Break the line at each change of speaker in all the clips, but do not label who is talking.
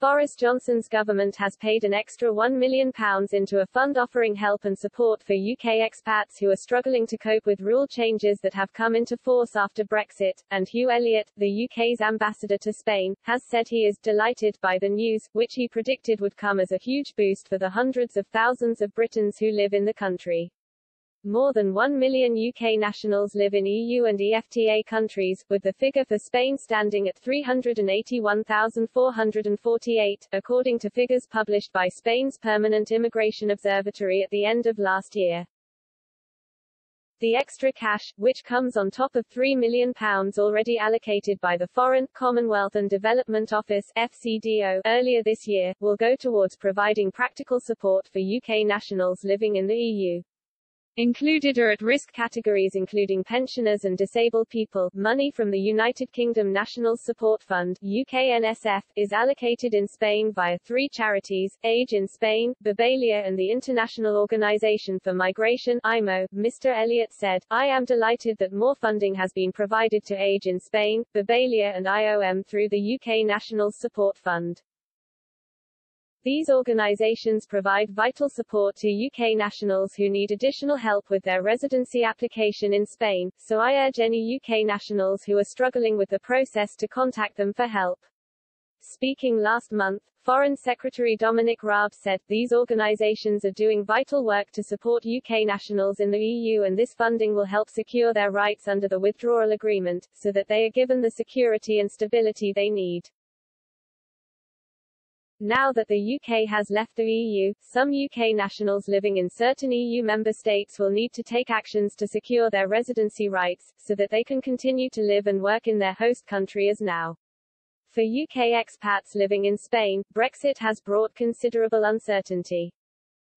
Boris Johnson's government has paid an extra £1 million into a fund offering help and support for UK expats who are struggling to cope with rule changes that have come into force after Brexit, and Hugh Elliott, the UK's ambassador to Spain, has said he is delighted by the news, which he predicted would come as a huge boost for the hundreds of thousands of Britons who live in the country. More than 1 million UK nationals live in EU and EFTA countries, with the figure for Spain standing at 381,448, according to figures published by Spain's Permanent Immigration Observatory at the end of last year. The extra cash, which comes on top of £3 million already allocated by the Foreign, Commonwealth and Development Office FCDO, earlier this year, will go towards providing practical support for UK nationals living in the EU. Included are at-risk categories including pensioners and disabled people. Money from the United Kingdom National Support Fund UKNSF, is allocated in Spain via three charities, Age in Spain, Babelia and the International Organization for Migration IMO. Mr. Elliott said, I am delighted that more funding has been provided to Age in Spain, Babelia and IOM through the UK National Support Fund. These organizations provide vital support to UK nationals who need additional help with their residency application in Spain, so I urge any UK nationals who are struggling with the process to contact them for help. Speaking last month, Foreign Secretary Dominic Raab said, these organizations are doing vital work to support UK nationals in the EU and this funding will help secure their rights under the withdrawal agreement, so that they are given the security and stability they need. Now that the UK has left the EU, some UK nationals living in certain EU member states will need to take actions to secure their residency rights, so that they can continue to live and work in their host country as now. For UK expats living in Spain, Brexit has brought considerable uncertainty.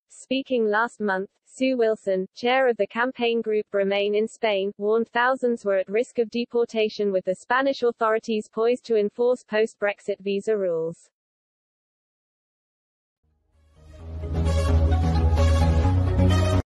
Speaking last month, Sue Wilson, chair of the campaign group Remain in Spain, warned thousands were at risk of deportation with the Spanish authorities poised to enforce post-Brexit visa rules.